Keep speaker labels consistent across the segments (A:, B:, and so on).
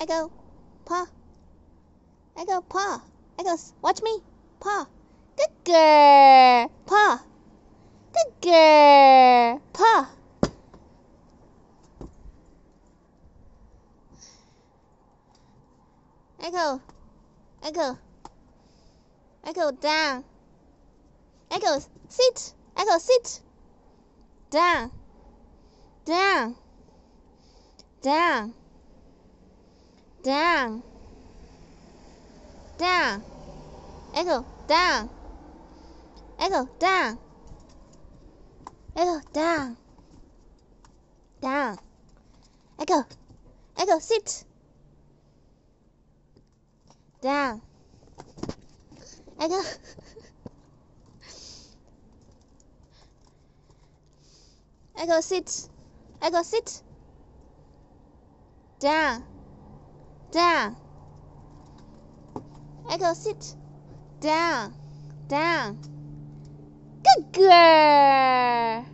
A: I go, paw. I go, paw. I go, watch me, paw. Good girl, paw. Good girl, paw. I go, I go, I go down. I go, sit. I go, sit. Down, down, down. Down. Down. Echo, down. Echo, down. Echo, down. Down. Echo. Echo, sit. Down. Echo. Echo, sit. Echo, sit. Down. Down. Echo, sit. Down. Down. Good girl.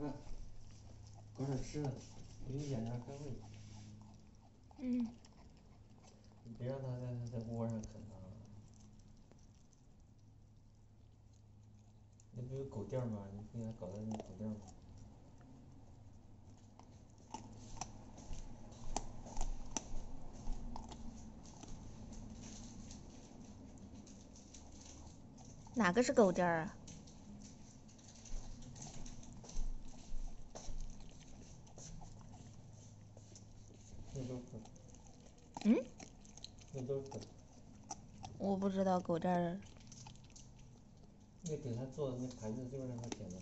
B: 饭，快点吃的，给你检查开胃。
A: 嗯。
B: 你别让它在在窝上啃啊。那不有狗垫吗？你给它搞在那狗垫吗。
A: 哪个是狗垫儿啊？嗯？
B: 那都是。
A: 我不知道狗这儿。
B: 那给他做的那盘子就是让他舔的。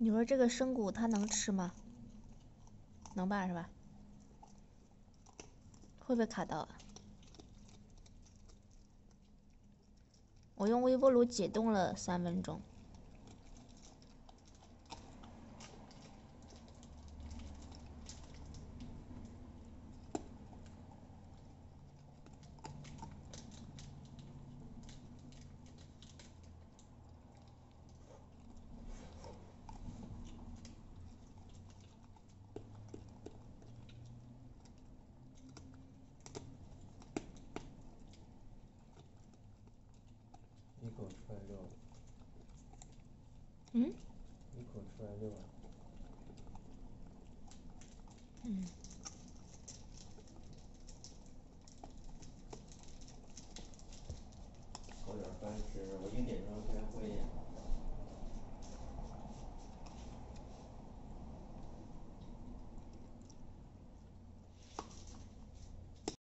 A: 你说这个生骨它能吃吗？能吧，是吧？会不会卡到啊？我用微波炉解冻了三分钟。
B: 一口出来六。
A: 嗯？
B: 一口出来六。
A: 嗯。
B: 搞点饭吃，我一点钟开会。